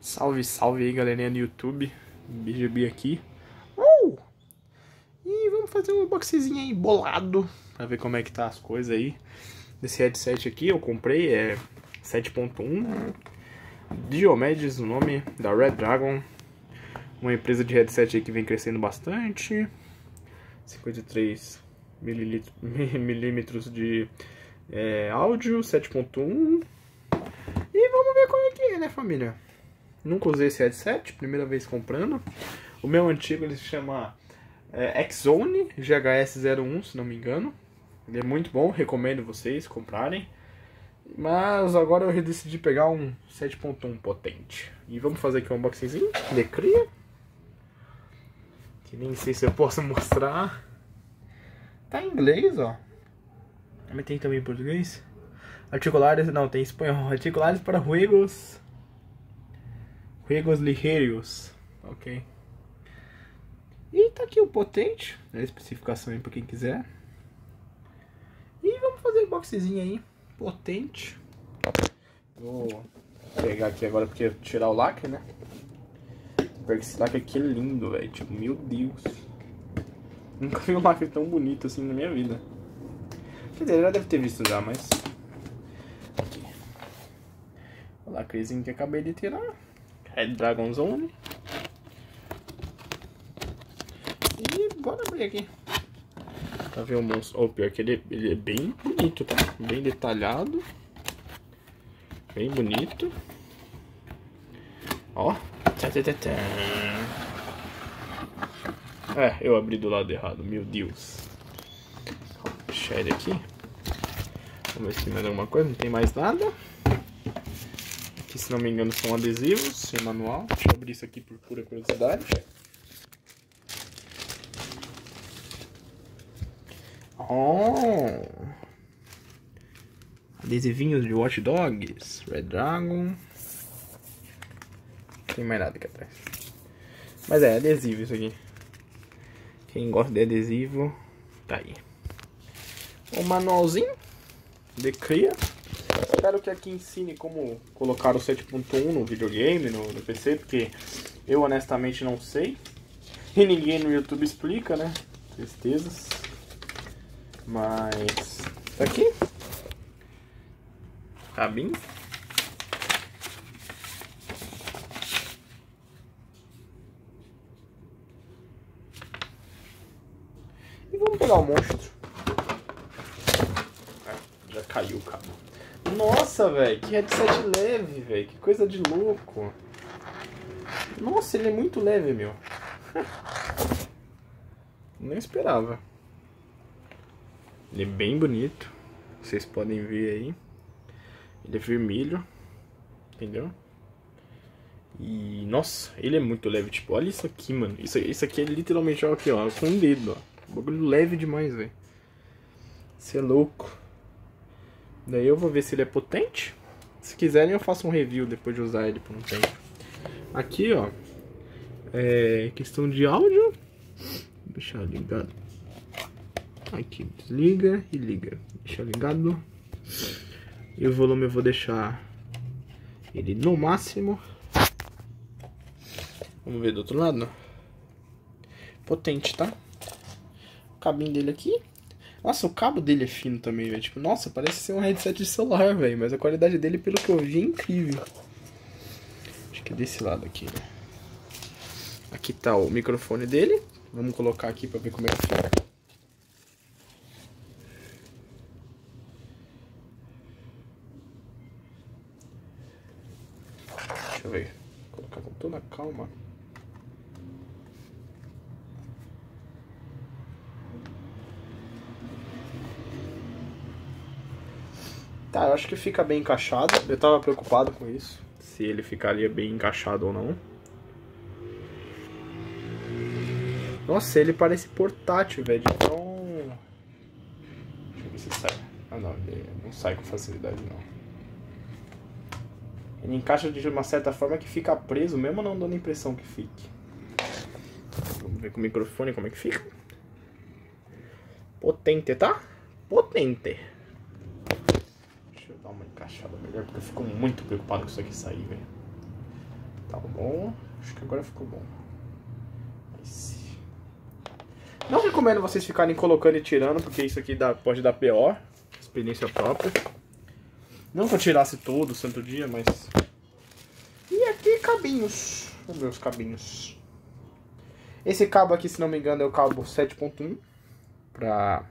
Salve, salve aí galerinha do YouTube, BGB aqui. Uh! E vamos fazer um unboxing aí bolado pra ver como é que tá as coisas aí. Desse headset aqui eu comprei, é 7.1 Diomedes, o nome da Red Dragon. Uma empresa de headset aí que vem crescendo bastante. 53 milímetros de é, áudio, 7.1. E vamos ver qual é que é, né família? Nunca usei esse headset, primeira vez comprando. O meu antigo ele se chama é, Xzone GHS01, se não me engano. Ele é muito bom, recomendo vocês comprarem. Mas agora eu decidi pegar um 7.1 potente. E vamos fazer aqui um unboxingzinho de cria. Que nem sei se eu posso mostrar. Tá em inglês, ó. Mas tem também em português. Articulares, não, tem espanhol. Articulares para juegos Juegos ligeiros. Ok. E tá aqui o potente, né, a especificação aí pra quem quiser. E vamos fazer um boxezinho aí, potente. Vou pegar aqui agora porque tirar o lacre, né? Porque esse lacre aqui é lindo, velho. Tipo, meu Deus. Nunca vi um lacre tão bonito assim na minha vida. Quer dizer, já deve ter visto já, mas... Aqui. O lacrezinho que acabei de tirar. Red Dragon Zone. E bora abrir aqui. Pra ver o monstro. Oh, pior que ele, ele é bem bonito, tá? Bem detalhado. Bem bonito. Ó. É, eu abri do lado errado, meu Deus. Vou fechar ele aqui. Vamos ver se tem mais alguma coisa, não tem mais nada que se não me engano são adesivos, sem manual. Deixa eu abrir isso aqui por pura curiosidade. Oh! Adesivinhos de Watch Dogs, Red Dragon. Não tem mais nada aqui atrás. Mas é, adesivo isso aqui. Quem gosta de adesivo, tá aí. O manualzinho de cria espero que aqui ensine como colocar o 7.1 no videogame, no, no, PC, porque eu honestamente não sei. E ninguém no YouTube explica, né? Tristezas. Mas. Tá aqui. Cabinho. E vamos pegar o monstro. Já caiu o cabo. Nossa, velho, que headset leve, velho. Que coisa de louco. Nossa, ele é muito leve, meu. Nem esperava. Ele é bem bonito. Vocês podem ver aí. Ele é vermelho. Entendeu? E, nossa, ele é muito leve. Tipo, olha isso aqui, mano. Isso, isso aqui é literalmente, ó, aqui, ó. Com um dedo, ó. bagulho leve demais, velho. Você é louco. Daí eu vou ver se ele é potente. Se quiserem eu faço um review depois de usar ele por um tempo. Aqui, ó. É questão de áudio. Deixar ligado. Aqui, desliga e liga. Deixa ligado. E o volume eu vou deixar ele no máximo. Vamos ver do outro lado. Potente, tá? O cabinho dele aqui. Nossa, o cabo dele é fino também, velho. Tipo, nossa, parece ser um headset de celular, velho. Mas a qualidade dele, pelo que eu vi, é incrível. Acho que é desse lado aqui, né? Aqui tá o microfone dele. Vamos colocar aqui pra ver como é que fica. Deixa eu ver. Vou colocar com toda calma. Tá, eu acho que fica bem encaixado. Eu tava preocupado com isso. Se ele ficaria bem encaixado ou não. Nossa, ele parece portátil, velho. Então... Deixa eu ver se sai. Ah, não. Ele não sai com facilidade, não. Ele encaixa de uma certa forma que fica preso, mesmo não dando a impressão que fique. Vamos ver com o microfone como é que fica. Potente, tá? Potente dar uma encaixada melhor, porque eu fico muito preocupado com isso aqui sair, velho. Tá bom. Acho que agora ficou bom. Não recomendo vocês ficarem colocando e tirando, porque isso aqui dá, pode dar pior. Experiência própria. Não que eu tirasse todo santo dia, mas... E aqui cabinhos. Vamos ver os cabinhos. Esse cabo aqui, se não me engano, é o cabo 7.1. Pra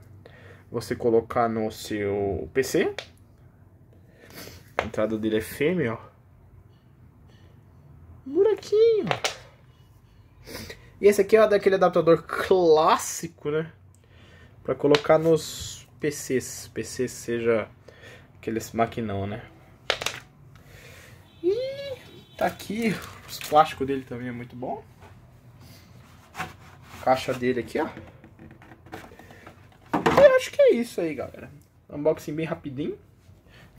você colocar no seu PC. A entrada dele é fêmea, ó. Buraquinho. E esse aqui é daquele adaptador clássico, né? Pra colocar nos PCs. PC seja aqueles maquinão, né? E tá aqui. Os plásticos dele também é muito bom. Caixa dele aqui, ó. E acho que é isso aí, galera. Unboxing bem rapidinho.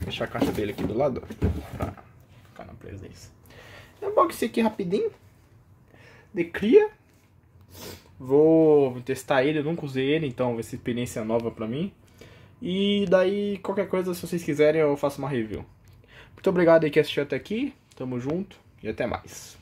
Deixar a caixa dele aqui do lado. Pra ficar na presença. Unboxing aqui rapidinho. De cria. Vou testar ele, eu nunca usei ele, então vai ser experiência nova pra mim. E daí, qualquer coisa, se vocês quiserem, eu faço uma review. Muito obrigado aí que assistiu até aqui. Tamo junto e até mais.